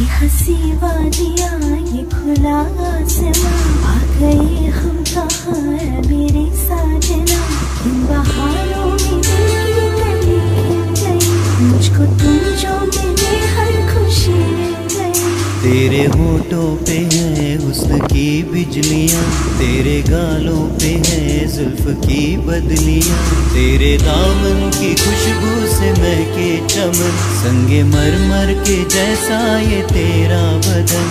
वादियाँ, ये खुला आसमां आ गए हम कहाँ मेरे साजना इन बहारों में मुझको तुम जो मिले, हर खुशी तेरे होठों पे है हुस्न की बिजलियाँ, तेरे गालों पे है जुल्फ की बदलियाँ, तेरे दामन की खुशबू से महके चमन संगे मरमर के जैसा ये तेरा बदन।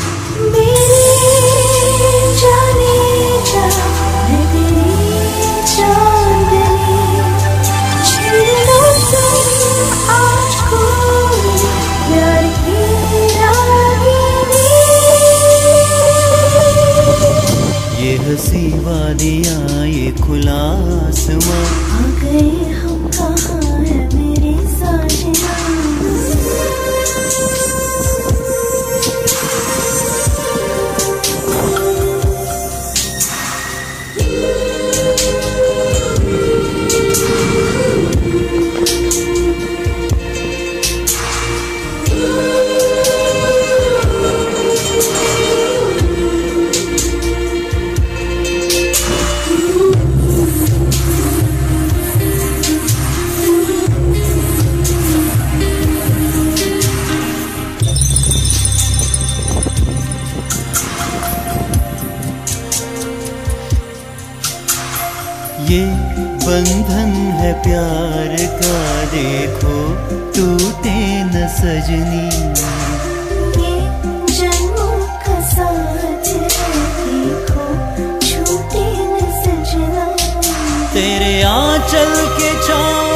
को की रागिनी ये हँसी ये बंधन है प्यार का देखो टूटे न सजनी। ये जन्मों का देखो छूटे न तेरे आंचल के छाँव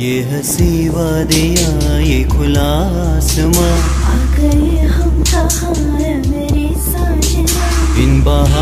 ये हसी वादे ये खुला आसमां। आ गए हम कहाँ मेरी मेरे साजना। इन बहा